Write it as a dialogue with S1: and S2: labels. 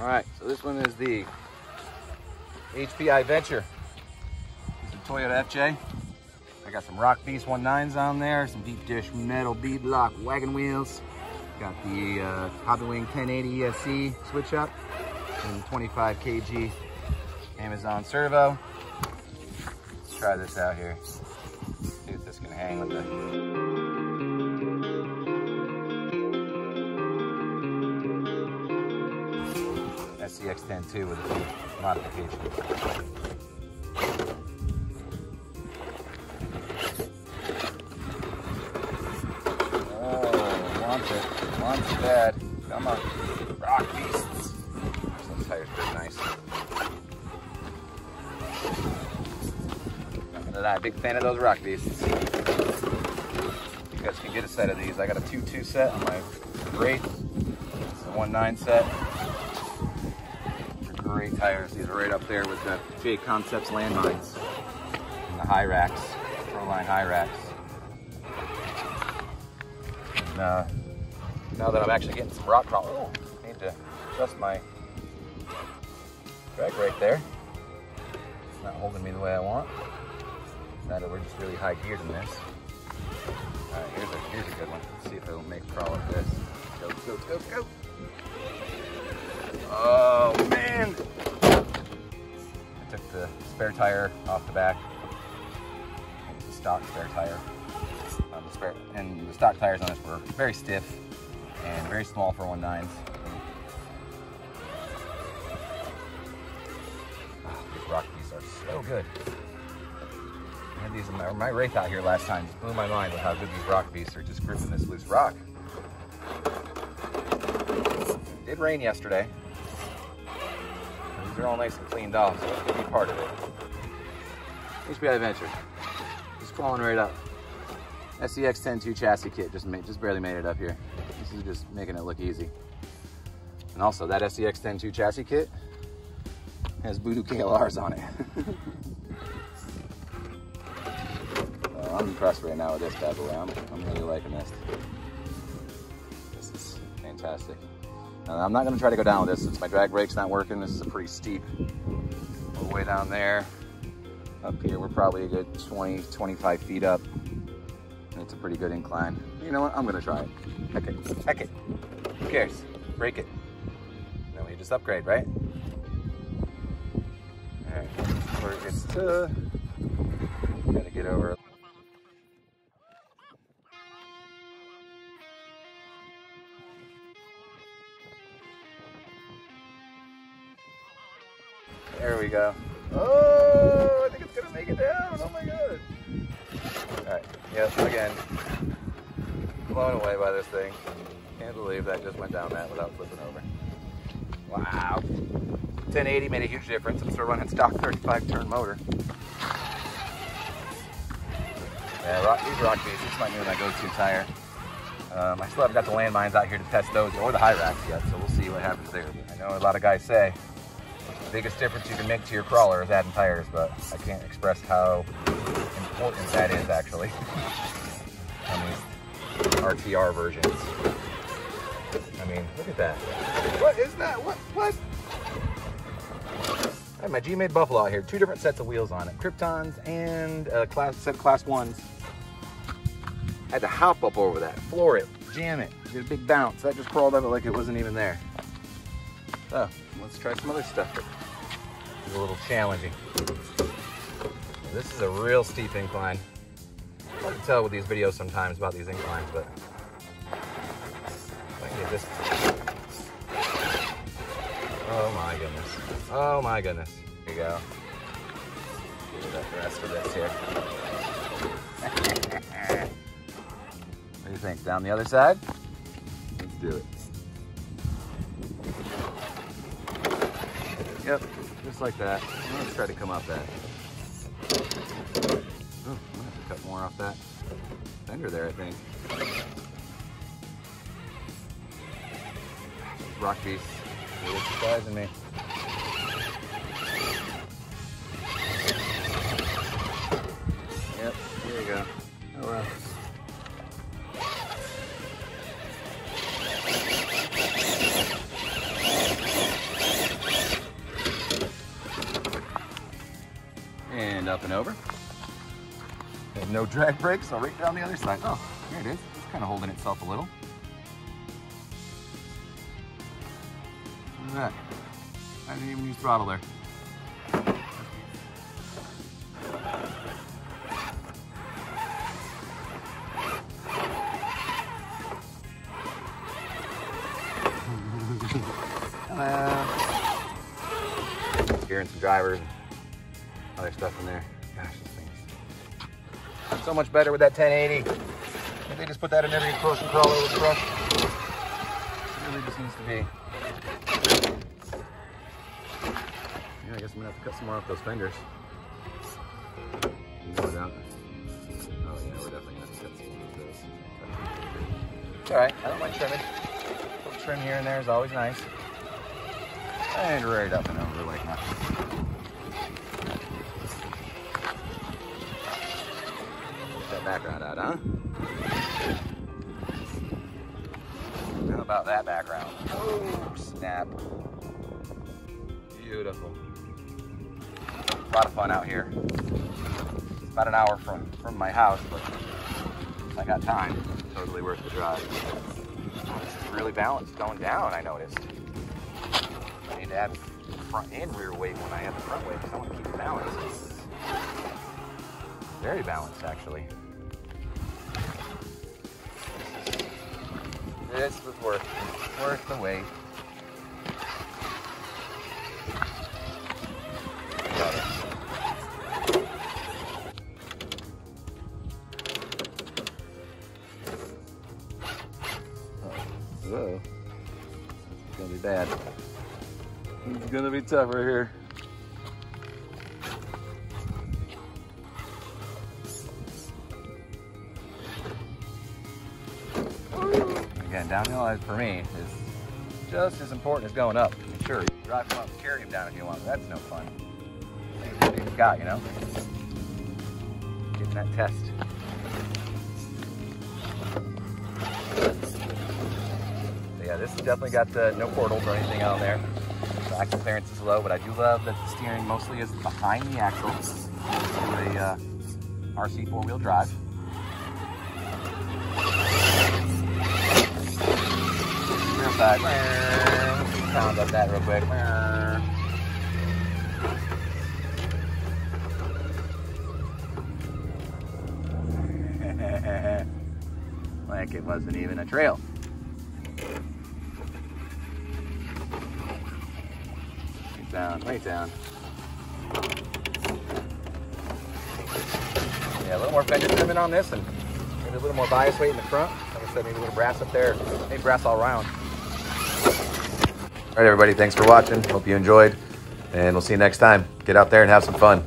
S1: All right, so this one is the HPI Venture. It's a Toyota FJ. I got some Rock Beast 19s on there, some deep dish metal beadlock wagon wheels. Got the uh, Hobbywing 1080 ESC switch up and 25 kg Amazon servo. Let's try this out here. See if this can hang with the SCX-10 with a few modifications. Oh, wants it. Wants it bad. Come on. Rock beasts. Those tires pretty nice. Not gonna lie, big fan of those rock beasts. You guys can get a set of these. I got a 2-2 set on my Wraith. It's a 1-9 set. Tires. These are right up there with the JConcepts landmines and the Hyrax, Proline Hyrax. And, uh, now that I'm actually getting some rock crawler, oh, need to adjust my drag right there. It's not holding me the way I want. Now that we're just really high geared in this. All right, here's a, here's a good one. Let's see if it'll make a crawl with this. Go, go, go, go. Oh, man. I took the spare tire off the back. The stock spare tire. Um, the spare, and the stock tires on this were very stiff and very small for 1.9s. Oh, these rock beasts are so good. I had these in my, my Wraith out here last time. Just blew my mind with how good these rock beasts are just gripping this loose rock. It did rain yesterday. These are all nice and cleaned off, so it could be part of it. HPI Adventure. Just crawling right up. SCX 10.2 chassis kit, just made, just barely made it up here. This is just making it look easy. And also that SCX 10.2 chassis kit has Voodoo KLRs on it. Uh, I'm impressed right now with this bad boy. I'm, I'm really liking this. This is fantastic. Uh, I'm not gonna try to go down with this since my drag brake's not working. This is a pretty steep all the way down there. Up here, we're probably a good 20, 25 feet up. And it's a pretty good incline. You know what? I'm gonna try it. Heck it. Heck it. Who cares? Break it. Then we just upgrade, right? Alright, where it gets to. Gotta get over. Go. Oh, I think it's gonna make it down. Oh my god. Alright, yep, again. Blown away by this thing. Can't believe that just went down that without flipping over. Wow. 1080 made a huge difference. I'm still running stock 35 turn motor. Yeah, rock, these rock beasts, this might be my go-to tire. Um, I still haven't got the landmines out here to test those or the Hyrax yet, so we'll see what happens there. I know a lot of guys say biggest difference you can make to your crawler is adding tires, but I can't express how important that is actually. I mean, RTR versions. I mean, look at that. What is that? What? What? I have my G-Made Buffalo out here. Two different sets of wheels on it. Kryptons and a class, set of class ones. I had to hop up over that, floor it, jam it, did a big bounce. That just crawled up it like it wasn't even there. So, let's try some other stuff. It's a little challenging. This is a real steep incline. Hard to tell with these videos sometimes about these inclines, but I can get this. Oh my goodness. Oh my goodness. Here you go. Give the rest of this here. what do you think? Down the other side? Let's do it. Yep, just like that. Let's try to come up that. Oh, I'm gonna have to cut more off that fender there, I think. Rock beast. Really surprising me. Up and over. And no drag brakes, so right down the other side. Oh, there it is. It's kind of holding itself a little. Look at that. I didn't even use throttle there. Hello. Hearing some drivers other stuff in there. Gosh, this thing's so much better with that 1080. If they just put that in every approach and crawler with the brush, it really just needs to be. Yeah, I guess I'm gonna have to cut some more off those fenders. No doubt. Oh yeah, we're definitely gonna have to cut some more of those. It's all right. I don't mind trimming. A little trim here and there is always nice. And right up and over like nothing. Background out, huh? How about that background? Oh, snap. Beautiful. A lot of fun out here. It's about an hour from, from my house, but I got time, totally worth the drive. This is really balanced going down, I noticed. I need to add front and rear weight when I have the front weight because I want to keep it balanced. Very balanced, actually. This was worth worth the wait. It. Whoa. It's gonna be bad. It's gonna be tough right here. Downhill for me is just as important as going up. I mean, sure, you can drive them up and carry them down if you want, but that's no fun. Things that you've got, you know? Getting that test. Yeah, this has definitely got the, no portals or anything on there. The axle clearance is low, but I do love that the steering mostly is behind the axle. The uh, RC four-wheel drive. Side. Pound up that real quick. like it wasn't even a trail. Down, way down. Yeah, a little more fender trimming on this and maybe a little more bias weight in the front. Like I said, maybe a little brass up there, maybe brass all around. All right, everybody, thanks for watching. Hope you enjoyed, and we'll see you next time. Get out there and have some fun.